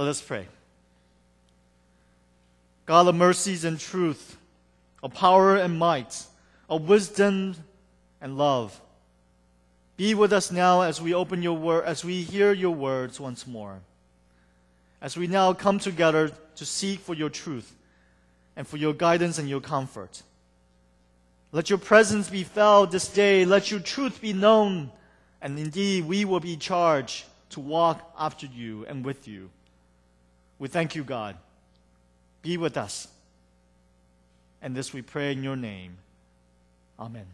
Let us pray. God of mercies and truth, of power and might, of wisdom and love, be with us now as we open your word, as we hear your words once more. As we now come together to seek for your truth and for your guidance and your comfort. Let your presence be felt this day. Let your truth be known. And indeed, we will be charged to walk after you and with you. We thank you, God. Be with us. And this we pray in your name. Amen.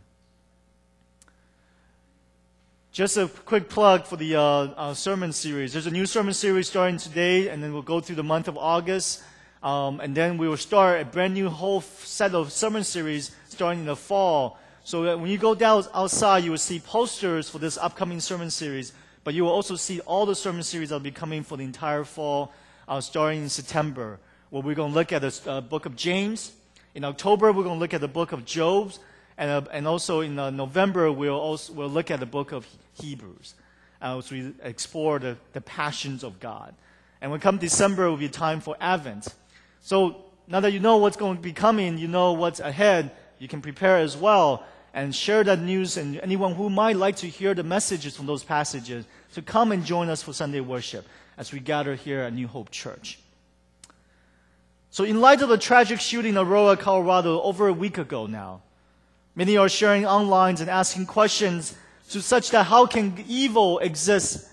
Just a quick plug for the uh, uh, sermon series. There's a new sermon series starting today, and then we'll go through the month of August. Um, and then we will start a brand new whole set of sermon series starting in the fall. So when you go down outside, you will see posters for this upcoming sermon series, but you will also see all the sermon series that will be coming for the entire fall, uh, starting in September, where we're going to look at the uh, book of James. In October, we're going to look at the book of Job. And, uh, and also in uh, November, we'll, also, we'll look at the book of Hebrews uh, as we explore the, the passions of God. And when come December, it will be time for Advent. So now that you know what's going to be coming, you know what's ahead, you can prepare as well and share that news and anyone who might like to hear the messages from those passages to come and join us for Sunday worship as we gather here at New Hope Church. So in light of the tragic shooting in Aurora, Colorado over a week ago now, Many are sharing online and asking questions to such that how can evil exist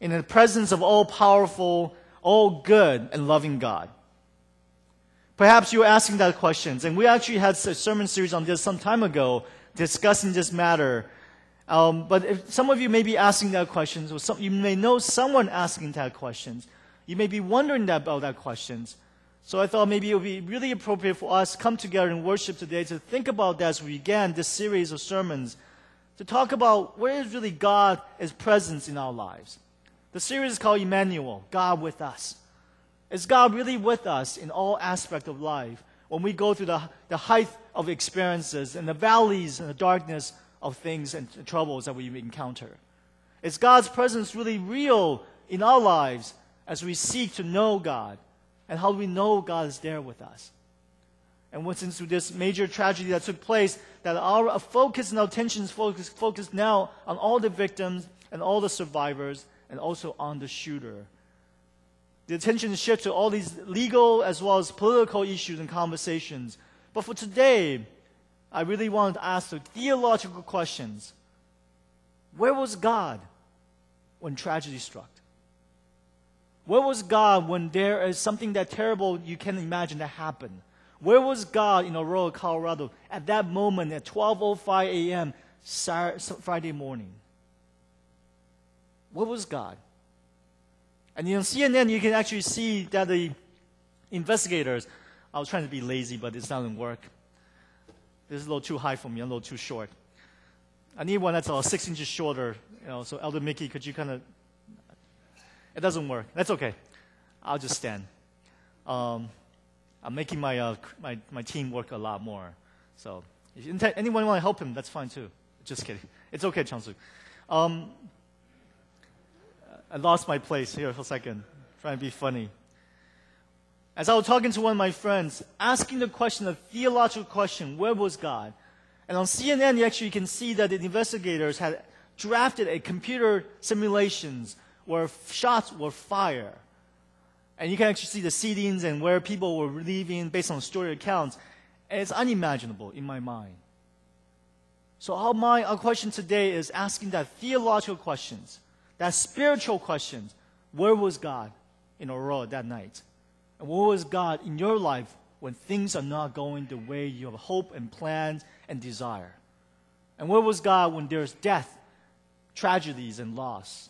in the presence of all powerful, all good, and loving God? Perhaps you're asking that questions, and we actually had a sermon series on this some time ago discussing this matter. Um, but if some of you may be asking that questions, or some, you may know someone asking that questions, you may be wondering that, about that questions. So I thought maybe it would be really appropriate for us to come together in worship today to think about that as we began this series of sermons, to talk about where is really God is presence in our lives. The series is called Emmanuel, God with us. Is God really with us in all aspects of life when we go through the, the height of experiences and the valleys and the darkness of things and troubles that we encounter? Is God's presence really real in our lives as we seek to know God? And how do we know God is there with us? And what's into this major tragedy that took place, that our focus and our attention is focused, focused now on all the victims and all the survivors and also on the shooter. The attention shifts to all these legal as well as political issues and conversations. But for today, I really wanted to ask the theological questions. Where was God when tragedy struck? Where was God when there is something that terrible you can't imagine that happened? Where was God in Aurora, Colorado at that moment at 12:05 a.m. Friday morning? Where was God? And on CNN, you can actually see that the investigators. I was trying to be lazy, but it doesn't work. This is a little too high for me. A little too short. I need one that's about six inches shorter. You know, so Elder Mickey, could you kind of it doesn't work. That's okay. I'll just stand. Um, I'm making my, uh, my, my team work a lot more. So if you, anyone want to help him, that's fine too. Just kidding. It's okay, Changsu. Um, I lost my place here for a second, trying to be funny. As I was talking to one of my friends, asking the question, a theological question, where was God? And on CNN, you actually can see that the investigators had drafted a computer simulations where shots were fired. And you can actually see the seedings and where people were leaving based on story accounts. And it's unimaginable in my mind. So our, mind, our question today is asking that theological questions, that spiritual questions. Where was God in Aurora that night? And where was God in your life when things are not going the way you have hope and plans and desire? And where was God when there's death, tragedies, and loss?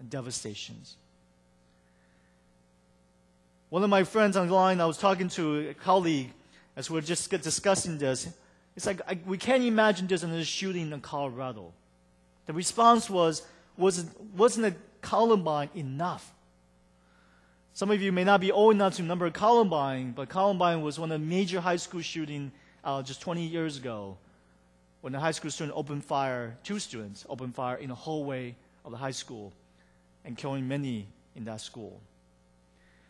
and devastations. One of my friends online, I was talking to a colleague as we were just discussing this. It's like I, we can't imagine there's another shooting in Colorado. The response was, wasn't, wasn't it Columbine enough? Some of you may not be old enough to remember Columbine, but Columbine was one of the major high school shootings uh, just 20 years ago when a high school student opened fire, two students opened fire in the hallway of the high school and killing many in that school.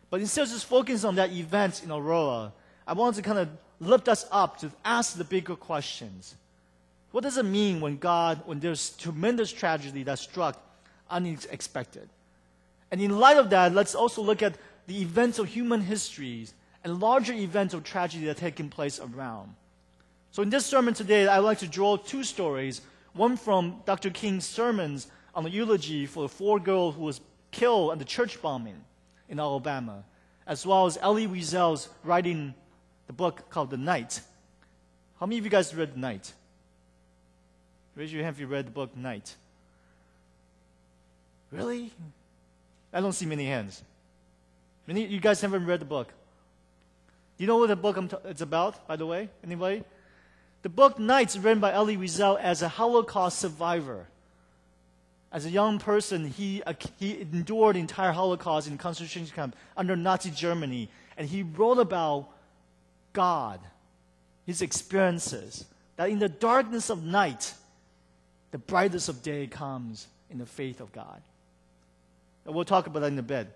But instead of just focusing on that event in Aurora, I want to kind of lift us up to ask the bigger questions. What does it mean when God, when there's tremendous tragedy that struck unexpected? And in light of that, let's also look at the events of human histories and larger events of tragedy that are taking place around. So in this sermon today, I would like to draw two stories. One from Dr. King's sermons on the eulogy for the four girls who was killed at the church bombing in Alabama, as well as Elie Wiesel's writing the book called The Night. How many of you guys read The Night? Raise your hand if you read the book Night. Really? I don't see many hands. Many you guys haven't read the book. You know what the book t- it's about, by the way? Anybody? The book Nights, written by Elie Wiesel as a Holocaust survivor. As a young person, he, uh, he endured the entire Holocaust in concentration camp under Nazi Germany, and he wrote about God, his experiences, that in the darkness of night, the brightest of day comes in the faith of God. And we'll talk about that in a bit.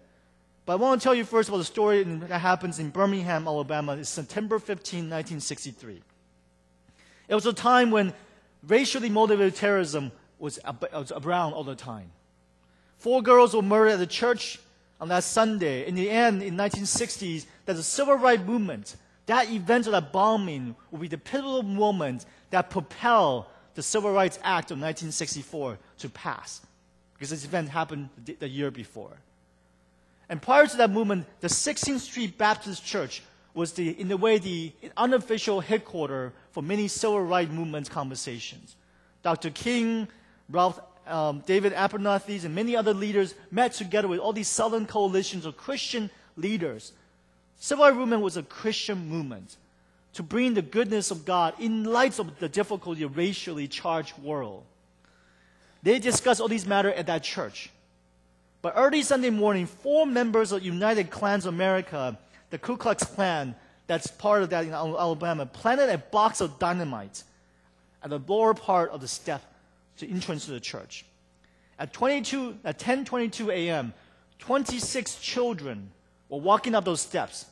But I want to tell you first about the story that happens in Birmingham, Alabama. It's September 15, 1963. It was a time when racially motivated terrorism was, was around all the time. Four girls were murdered at the church on that Sunday. In the end, in 1960s, there's the civil rights movement. That event of that bombing will be the pivotal moment that propelled the Civil Rights Act of 1964 to pass. Because this event happened the, year before. And prior to that movement, the 16th Street Baptist Church was the, in a way, the unofficial headquarters for many civil rights movement conversations. Dr. King, Ralph, um, David Abernathy, and many other leaders met together with all these southern coalitions of Christian leaders. Civil rights movement was a Christian movement to bring the goodness of God in light of the difficulty of racially charged world. They discussed all these matters at that church. But early Sunday morning, four members of United Klans of America, the Ku Klux Klan, that's part of that in Alabama, planted a box of dynamite at the lower part of the step to entrance to the church. At 22, at 10:22 a.m., 26 children were walking up those steps,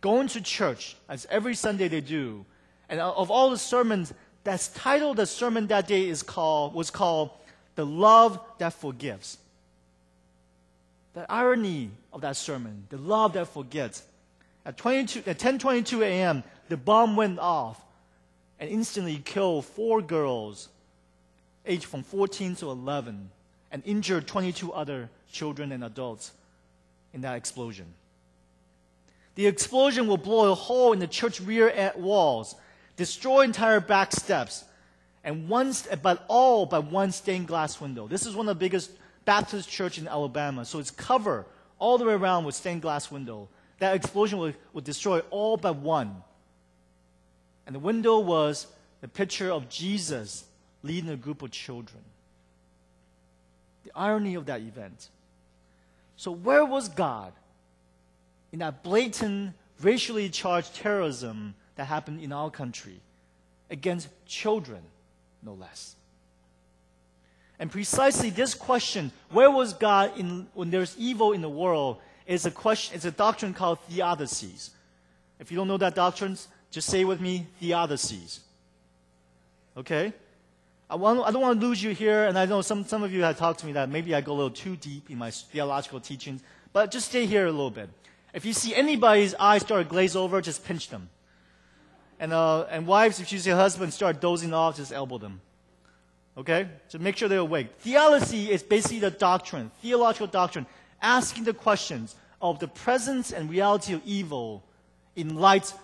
going to church as every Sunday they do. And uh, of all the sermons, that's titled the sermon that day is called was called "The Love That Forgives." The irony of that sermon, the love that forgets. At, 22, at 10:22 a.m., the bomb went off and instantly killed four girls, aged from 14 to 11, and injured 22 other children and adults in that explosion. The explosion will blow a hole in the church rear walls, destroy entire back steps, and once, but all but one stained glass window. This is one of the biggest Baptist church in Alabama. So it's covered all the way around with stained glass window. That explosion would, would destroy all but one. And the window was the picture of Jesus leading a group of children. The irony of that event. So, where was God in that blatant, racially charged terrorism that happened in our country against children, no less? And precisely this question, where was God in, when there's evil in the world, is a question, it's a doctrine called theodicies. If you don't know that doctrine, just say with me, theodicies. Okay? I, want, I don't want to lose you here, and I know some, some of you have talked to me that maybe I go a little too deep in my theological teachings, but just stay here a little bit. If you see anybody's eyes start to glaze over, just pinch them. And, uh, and wives, if you see a husband start dozing off, just elbow them. Okay? So make sure they're awake. Theology is basically the doctrine, theological doctrine, asking the questions of the presence and reality of evil in light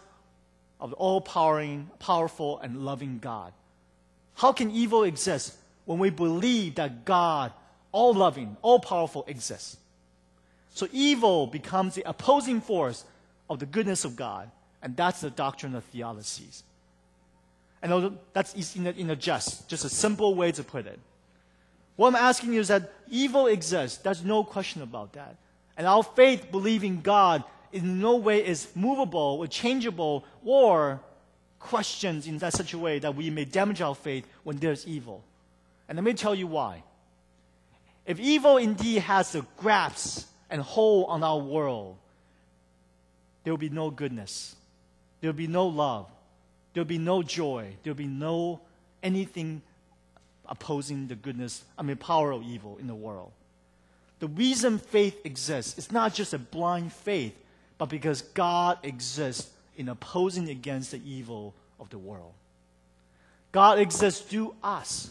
of the all powering, powerful, and loving God. How can evil exist when we believe that God, all loving, all powerful, exists? So evil becomes the opposing force of the goodness of God, and that's the doctrine of theodicies. And that's in a, in a just, just a simple way to put it. What I'm asking you is that evil exists. There's no question about that. And our faith believing God in no way is movable or changeable or questions in that such a way that we may damage our faith when there's evil. And let me tell you why. If evil indeed has the grasp and hold on our world, there will be no goodness. There will be no love. There will be no joy. There will be no anything opposing the goodness, I mean, power of evil in the world. The reason faith exists is not just a blind faith, but because God exists in opposing against the evil of the world. God exists through us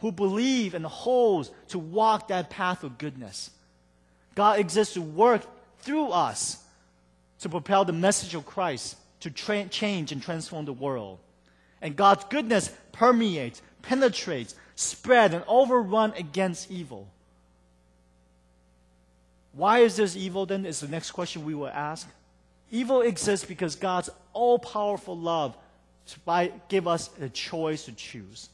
who believe and hold to walk that path of goodness. God exists to work through us to propel the message of Christ to tra- change and transform the world. And God's goodness permeates, penetrates, spread, and overrun against evil. Why is this evil then? Is the next question we will ask. Evil exists because God's all powerful love by, give us a choice to choose.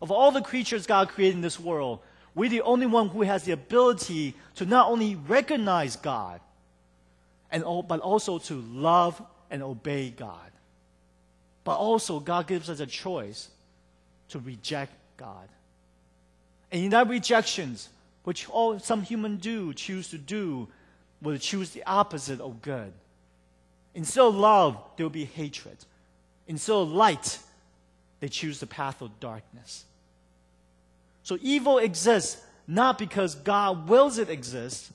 Of all the creatures God created in this world, we're the only one who has the ability to not only recognize God, and all, but also to love and obey God. But also, God gives us a choice to reject God. And in that rejections, which all some human do choose to do, will choose the opposite of good. Instead of love, there will be hatred. Instead of light, they choose the path of darkness. So evil exists not because God wills it exist,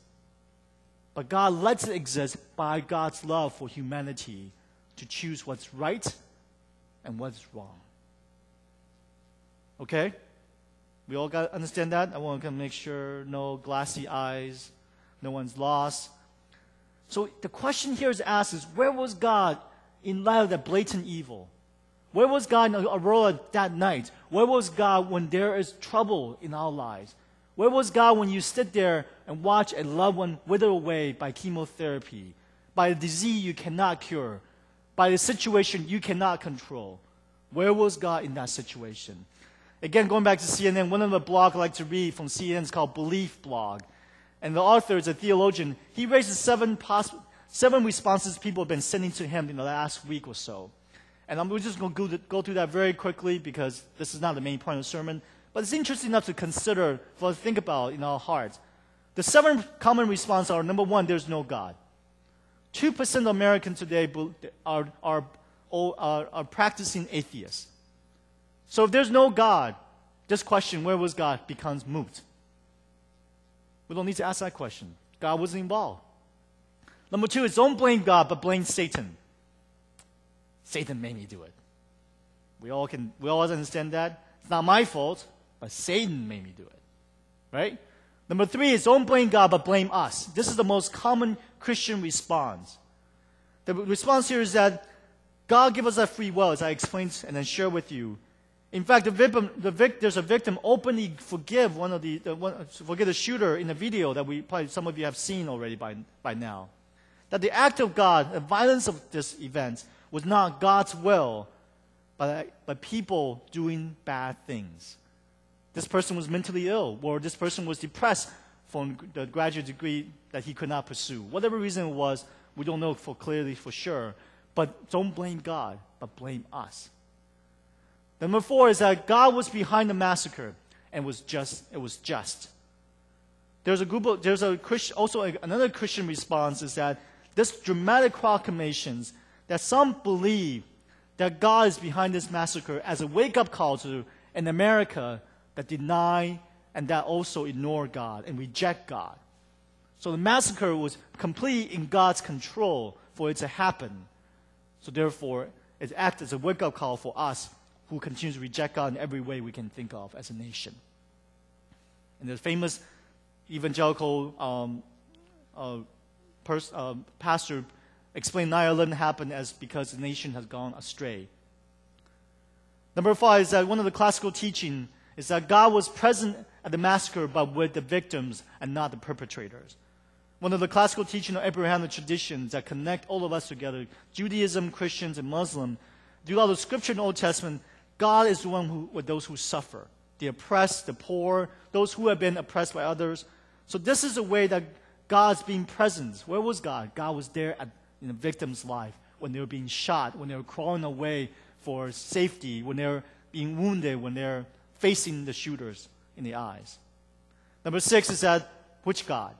but God lets it exist by God's love for humanity to choose what's right and what's wrong. Okay? We all got to understand that. I want to make sure no glassy eyes, no one's lost. So the question here is asked is where was God in light of that blatant evil? Where was God in Aurora that night? Where was God when there is trouble in our lives? Where was God when you sit there and watch a loved one wither away by chemotherapy, by a disease you cannot cure, by a situation you cannot control? Where was God in that situation? Again, going back to CNN, one of the blogs I like to read from CNN is called Belief Blog. And the author is a theologian. He raises seven, poss- seven responses people have been sending to him in the last week or so. And I'm just going to go through that very quickly because this is not the main point of the sermon. But it's interesting enough to consider, for think about in our hearts. The seven common responses are number one, there's no God. 2% of Americans today are, are, oh, are, are practicing atheists. So if there's no God, this question, where was God, becomes moot. We don't need to ask that question. God wasn't involved. Number two is don't blame God, but blame Satan. Satan made me do it. We all can we all understand that. It's not my fault, but Satan made me do it. Right? Number three is don't blame God, but blame us. This is the most common Christian response. The response here is that God gave us a free will, as I explained and then share with you. In fact, the victim, the vic, there's a victim openly forgive one of the, the one, forgive the shooter in the video that we probably some of you have seen already by, by now. That the act of God, the violence of this event, was not God's will, but, but people doing bad things. This person was mentally ill, or this person was depressed from the graduate degree that he could not pursue. Whatever reason it was, we don't know for clearly for sure. But don't blame God, but blame us. Number four is that God was behind the massacre and was just it was just. There's a group of, there's a Christian, also a, another Christian response is that this dramatic proclamations that some believe that God is behind this massacre as a wake up call to in America that deny and that also ignore God and reject God. So the massacre was completely in God's control for it to happen. So therefore, it acts as a wake up call for us who continue to reject God in every way we can think of as a nation. And the famous evangelical um, uh, pers- uh, pastor explained 9 11 happened as because the nation has gone astray. Number five is that one of the classical teaching is that God was present at the massacre but with the victims and not the perpetrators. One of the classical teaching of Abrahamic traditions that connect all of us together, Judaism, Christians, and Muslim, throughout the scripture in the Old Testament, God is the one who, with those who suffer, the oppressed, the poor, those who have been oppressed by others. So this is a way that God's being present. Where was God? God was there at, in the victim's life when they were being shot, when they were crawling away for safety, when they were being wounded, when they're facing the shooters in the eyes. Number six is that which God?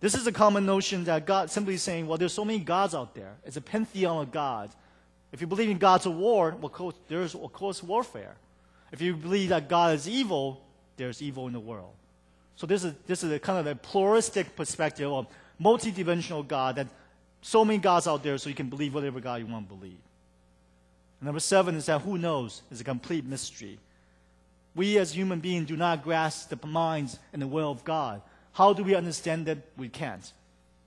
This is a common notion that God simply saying, well, there's so many gods out there. It's a pantheon of gods. If you believe in gods war, well, there's of course warfare. If you believe that God is evil, there's evil in the world. So this is this is a kind of a pluralistic perspective of multi-dimensional God that so many gods out there, so you can believe whatever God you want to believe. number seven is that who knows is a complete mystery. We as human beings do not grasp the minds and the will of God. How do we understand that? We can't.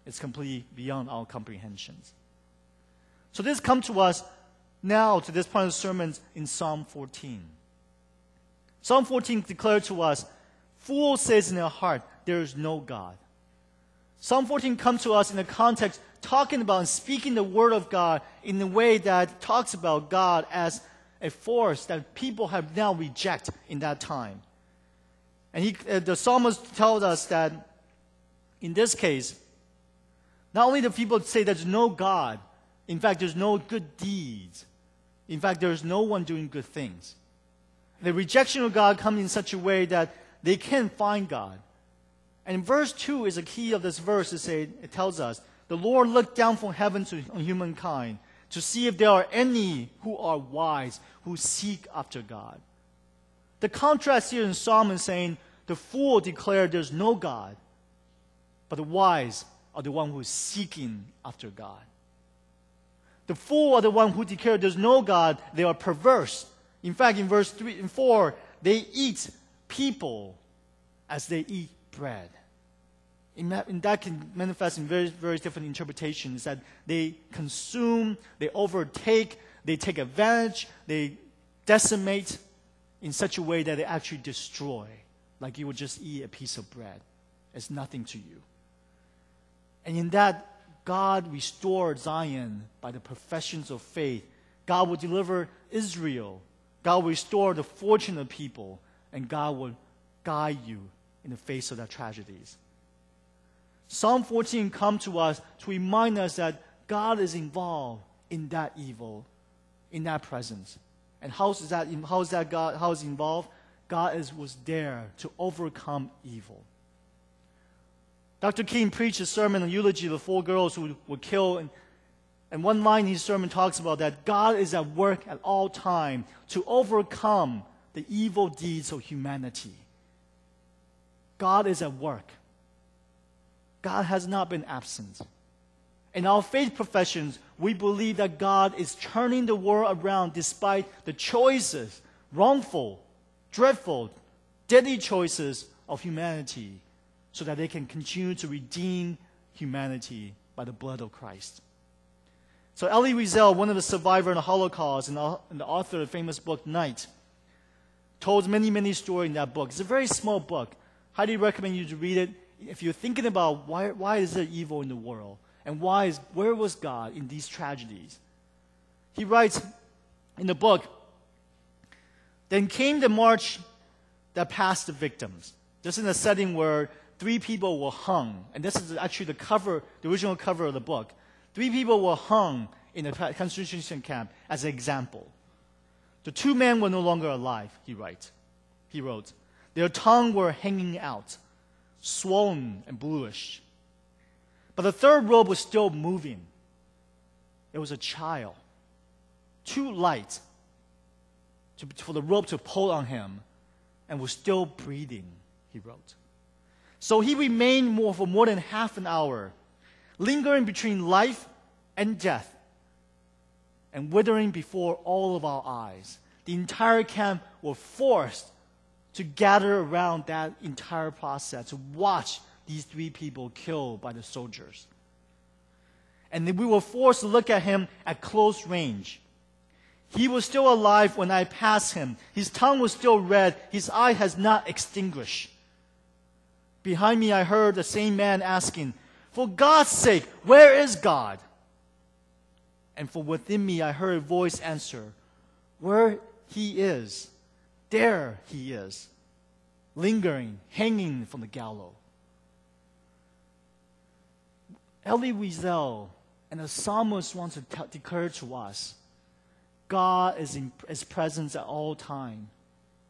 It's completely beyond our comprehensions. So this comes to us now to this part of the sermon in Psalm 14. Psalm 14 declares to us, Fool says in their heart, there is no God. Psalm 14 comes to us in the context talking about and speaking the word of God in a way that talks about God as a force that people have now rejected in that time. And he, uh, the psalmist tells us that in this case, not only do people say there's no God, in fact, there's no good deeds. In fact, there's no one doing good things. The rejection of God comes in such a way that they can't find God. And verse 2 is a key of this verse. It, say, it tells us, The Lord looked down from heaven to humankind to see if there are any who are wise, who seek after God. The contrast here in Psalm is saying, the fool declared there's no God, but the wise are the one who is seeking after God. The fool are the one who declare there's no God, they are perverse. In fact, in verse 3 and 4, they eat people as they eat bread. And that can manifest in very, very different interpretations that they consume, they overtake, they take advantage, they decimate in such a way that they actually destroy, like you would just eat a piece of bread. It's nothing to you. And in that, God restored Zion by the professions of faith. God will deliver Israel. God will restore the fortune of people. And God will guide you in the face of their tragedies. Psalm 14 comes to us to remind us that God is involved in that evil, in that presence. And how is that, how is that God, how is involved? God is, was there to overcome evil. Dr. King preached a sermon, a eulogy of the four girls who were killed. And, and one line in his sermon talks about that God is at work at all time to overcome the evil deeds of humanity. God is at work. God has not been absent. In our faith professions, we believe that God is turning the world around despite the choices, wrongful, dreadful, deadly choices of humanity so that they can continue to redeem humanity by the blood of Christ. So Elie Wiesel, one of the survivors in the Holocaust and the author of the famous book Night, told many, many stories in that book. It's a very small book. Highly recommend you to read it. If you're thinking about why, why is there evil in the world and why is, where was God in these tragedies? He writes in the book, then came the march that passed the victims. This is a setting where three people were hung, and this is actually the cover, the original cover of the book. Three people were hung in the concentration camp as an example. The two men were no longer alive, he writes. He wrote, Their tongue were hanging out, swollen and bluish. But the third rope was still moving. It was a child, too light to, for the rope to pull on him, and was still breathing, he wrote. So he remained more for more than half an hour, lingering between life and death, and withering before all of our eyes. The entire camp were forced to gather around that entire process to watch these three people killed by the soldiers. And we were forced to look at him at close range. He was still alive when I passed him. His tongue was still red. His eye has not extinguished. Behind me, I heard the same man asking, For God's sake, where is God? And from within me, I heard a voice answer, Where he is, there he is, lingering, hanging from the gallows. Elie Wiesel and the psalmist wants to t- declare to us God is in his presence at all time,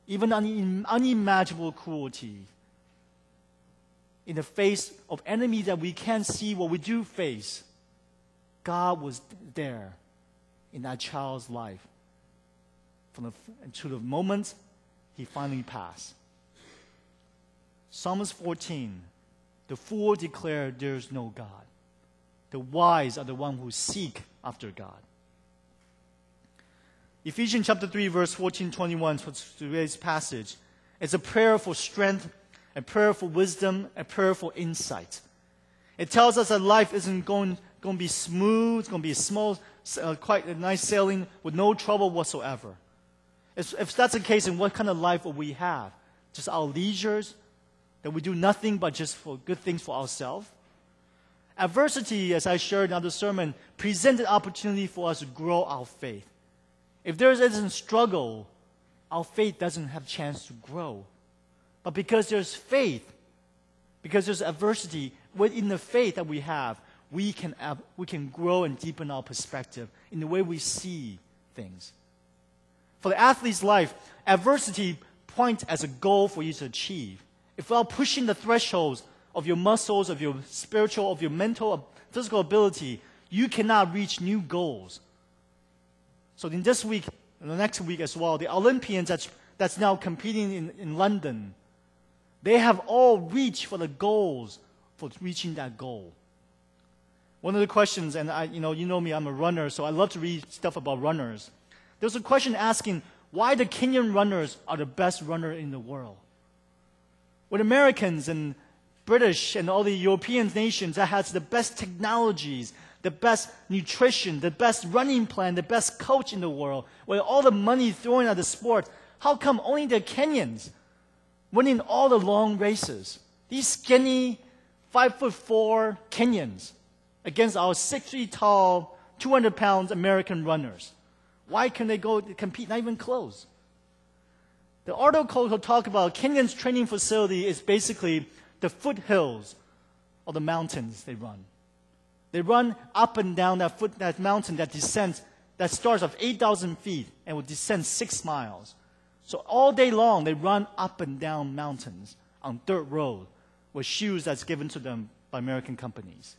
even un- unimaginable cruelty. In the face of enemy that we can't see what we do face, God was there in that child's life. From the, to the moment he finally passed. Psalms 14, the fool declared there is no God. The wise are the one who seek after God. Ephesians chapter 3, verse 14, 21, today's passage, is a prayer for strength, a prayer for wisdom, a prayer for insight. It tells us that life isn't going, going to be smooth, it's going to be a small, uh, quite a nice sailing with no trouble whatsoever. If, that's the case, then what kind of life will we have? Just our leisures, that we do nothing but just for good things for ourselves? Adversity, as I shared in another sermon, presented opportunity for us to grow our faith. If there isn't struggle, our faith doesn't have chance to grow. But because there's faith, because there's adversity within the faith that we have, we can, uh, we can grow and deepen our perspective in the way we see things. For the athlete's life, adversity points as a goal for you to achieve. If while pushing the thresholds of your muscles, of your spiritual, of your mental, uh, physical ability, you cannot reach new goals, so in this week, and the next week as well, the Olympians that's, that's now competing in, in London, they have all reached for the goals for reaching that goal. One of the questions, and I, you know, you know me, I'm a runner, so I love to read stuff about runners. There's a question asking why the Kenyan runners are the best runner in the world. With Americans and British and all the European nations that has the best technologies, the best nutrition, the best running plan, the best coach in the world, with all the money thrown at the sport, how come only the Kenyans winning all the long races? These skinny, five foot four Kenyans against our six feet tall, 200 pounds American runners. Why can they go compete? Not even close. The article will talk about Kenyan's training facility is basically the foothills of the mountains they run. They run up and down that foot, that mountain that descends, that starts at 8,000 feet and will descend six miles. So all day long, they run up and down mountains on dirt road with shoes that's given to them by American companies.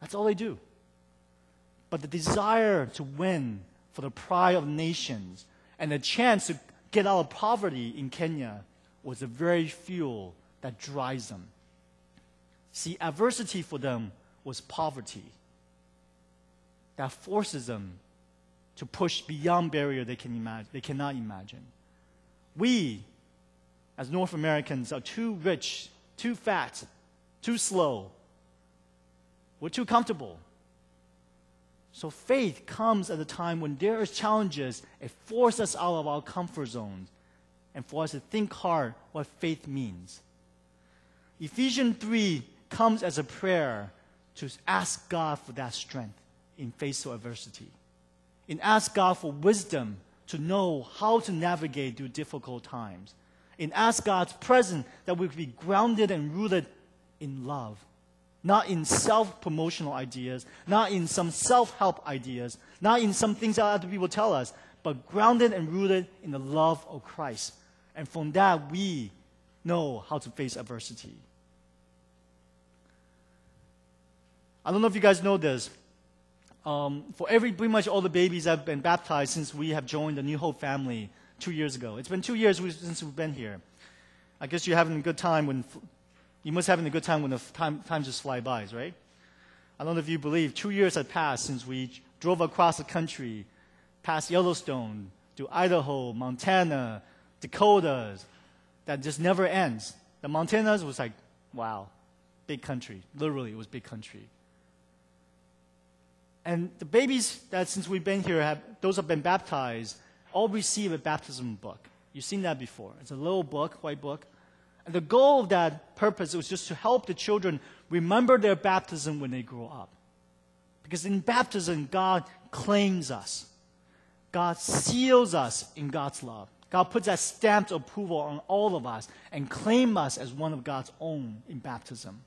That's all they do. But the desire to win for the pride of nations and the chance to get out of poverty in Kenya was the very fuel that drives them. See, adversity for them was poverty that forces them to push beyond barrier they, can imagine, they cannot imagine. We, as North Americans, are too rich, too fat, too slow. We're too comfortable. So faith comes at a time when there are challenges. It forces us out of our comfort zones and for us to think hard what faith means. Ephesians 3 comes as a prayer to ask God for that strength in face of adversity. And ask God for wisdom to know how to navigate through difficult times. And ask God's presence that we be grounded and rooted in love. Not in self promotional ideas, not in some self help ideas, not in some things that other people tell us, but grounded and rooted in the love of Christ. And from that, we know how to face adversity. I don't know if you guys know this. Um, for every, pretty much all the babies that have been baptized since we have joined the New Hope family two years ago. It's been two years since we've been here. I guess you're having a good time when, you must having a good time when the time, time just fly by, right? I don't know if you believe, two years have passed since we drove across the country, past Yellowstone, to Idaho, Montana, Dakotas, that just never ends. The Montanas was like, wow, big country. Literally, it was big country. And the babies that since we've been here, have, those have been baptized, all receive a baptism book. You've seen that before. It's a little book, white book. And the goal of that purpose was just to help the children remember their baptism when they grow up. Because in baptism, God claims us. God seals us in God's love. God puts that stamp of approval on all of us and claim us as one of God's own in baptism.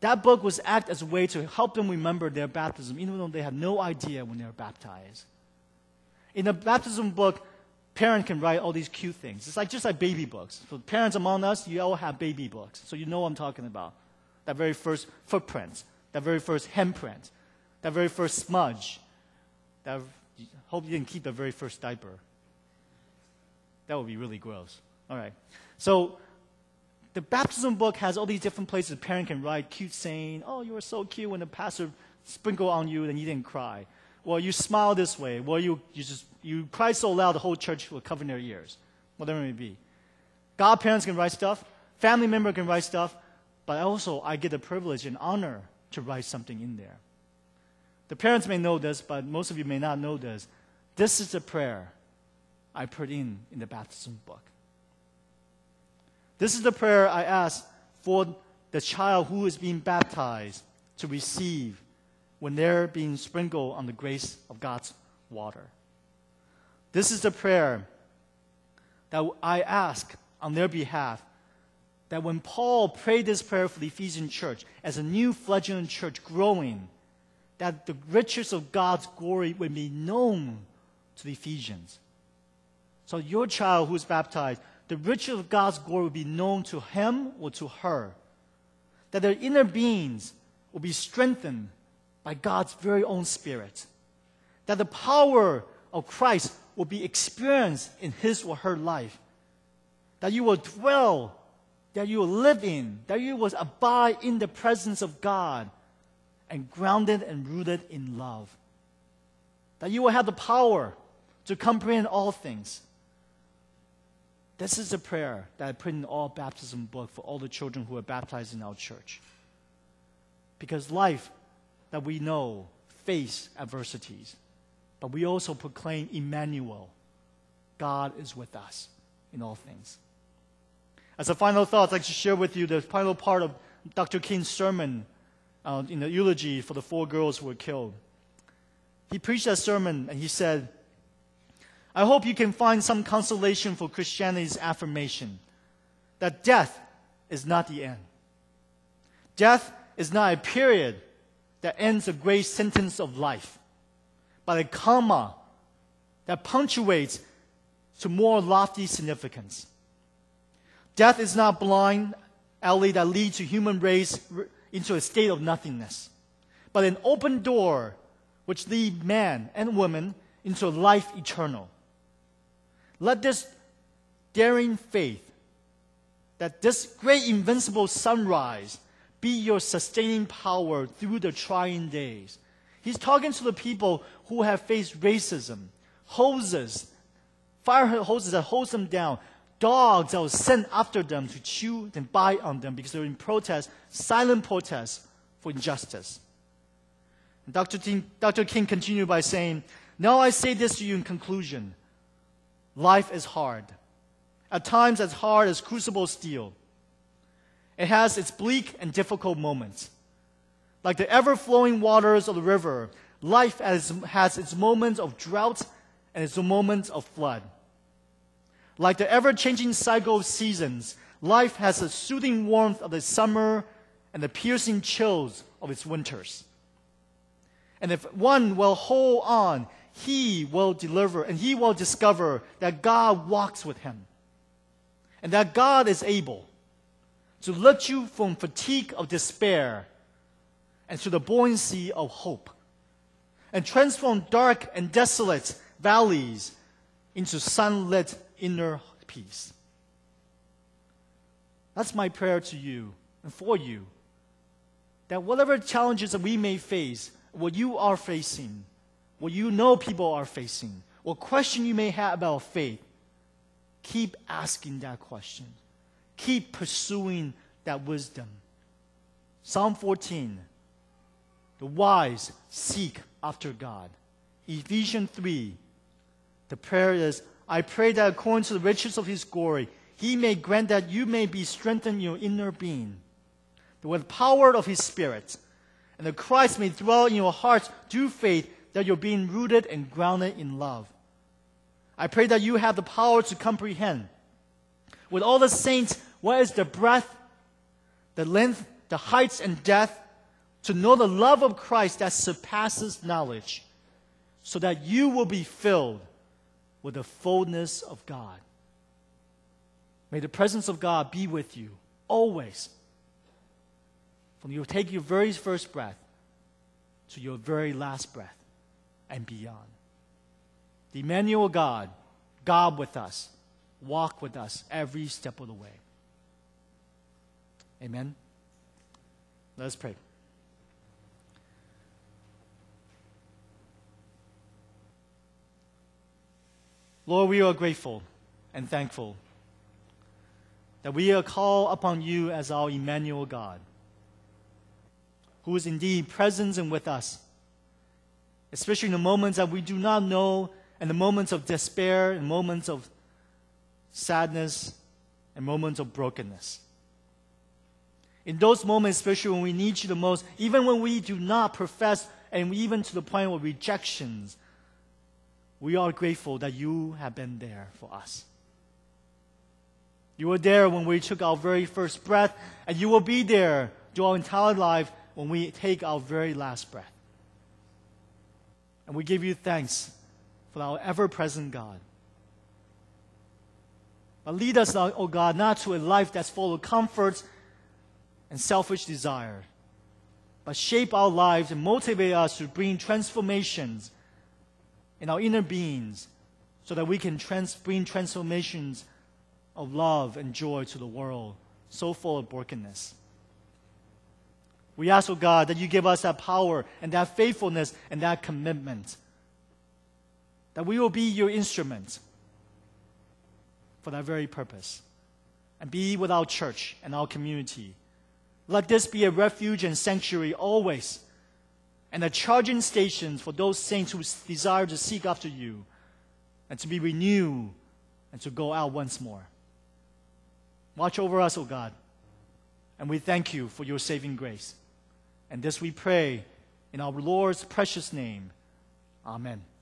That book was act as a way to help them remember their baptism, even though they had no idea when they were baptized. In the baptism book, parent can write all these cute things. It's like just like baby books. For parents among us, you all have baby books, so you know what I'm talking about. That very first footprint, that very first handprint, that very first smudge. That hope you didn't keep the very first diaper. That would be really gross. All right. So the baptism book has all these different places a parent can write cute saying, Oh, you were so cute when the pastor sprinkled on you and you didn't cry. Well, you smile this way. Well, you, you just you cry so loud the whole church will cover their ears. Whatever it may be. Godparents can write stuff, family member can write stuff, but also I get the privilege and honor to write something in there. The parents may know this, but most of you may not know this. This is the prayer I put in in the baptism book. This is the prayer I ask for the child who is being baptized to receive when they're being sprinkled on the grace of God's water. This is the prayer that I ask on their behalf. That when Paul prayed this prayer for the Ephesian church, as a new fledgling church growing, that the riches of God's glory would be known to the Ephesians. So your child who is baptized, the riches of God's glory will be known to him or to her. That their inner beings will be strengthened by God's very own Spirit. That the power of Christ will be experienced in his or her life. That you will dwell, that you will live in, that you will abide in the presence of God and grounded and rooted in love. That you will have the power to comprehend all things this is a prayer that I put in all baptism book for all the children who are baptized in our church. Because life that we know face adversities, but we also proclaim Emmanuel. God is with us in all things. As a final thought, I'd like to share with you the final part of Dr. King's sermon uh, in the eulogy for the four girls who were killed. He preached that sermon and he said, I hope you can find some consolation for Christianity's affirmation that death is not the end. Death is not a period that ends a great sentence of life, but a comma that punctuates to more lofty significance. Death is not blind alley that leads to human race into a state of nothingness, but an open door which leads man and woman into life eternal. Let this daring faith that this great invincible sunrise be your sustaining power through the trying days. He's talking to the people who have faced racism, hoses, fire hoses that hose them down, dogs that were sent after them to chew and bite on them because they were in protest, silent protest for injustice. Dr. King, Dr. King continued by saying, Now I say this to you in conclusion. Life is hard. At times, as hard as crucible steel. It has its bleak and difficult moments. Like the ever flowing waters of the river, life has, has its moments of drought and its moments of flood. Like the ever changing cycle of seasons, life has the soothing warmth of the summer and the piercing chills of its winters. And if one will hold on, he will deliver and he will discover that God walks with him. And that God is able to lift you from fatigue of despair and to the buoyancy of hope and transform dark and desolate valleys into sunlit inner peace. That's my prayer to you and for you. That whatever challenges that we may face, what you are facing, what you know people are facing, what question you may have about faith, keep asking that question. Keep pursuing that wisdom. Psalm 14 The wise seek after God. Ephesians 3 The prayer is I pray that according to the riches of his glory, he may grant that you may be strengthened in your inner being, with the power of his spirit, and that Christ may dwell in your hearts through faith that you're being rooted and grounded in love. I pray that you have the power to comprehend with all the saints what is the breadth, the length, the heights, and depth, to know the love of Christ that surpasses knowledge, so that you will be filled with the fullness of God. May the presence of God be with you always. From you take your very first breath to your very last breath and beyond. The Emmanuel God, God with us, walk with us every step of the way. Amen. Let us pray. Lord, we are grateful and thankful that we are called upon you as our Emmanuel God, who is indeed present and with us, especially in the moments that we do not know, and the moments of despair, and moments of sadness, and moments of brokenness. In those moments, especially when we need you the most, even when we do not profess, and even to the point of rejections, we are grateful that you have been there for us. You were there when we took our very first breath, and you will be there through our entire life when we take our very last breath. And we give you thanks for our ever present God. But lead us, O oh God, not to a life that's full of comfort and selfish desire, but shape our lives and motivate us to bring transformations in our inner beings so that we can trans- bring transformations of love and joy to the world so full of brokenness. We ask, oh God, that you give us that power and that faithfulness and that commitment. That we will be your instrument for that very purpose. And be with our church and our community. Let this be a refuge and sanctuary always and a charging station for those saints who desire to seek after you and to be renewed and to go out once more. Watch over us, O God, and we thank you for your saving grace. And this we pray in our Lord's precious name. Amen.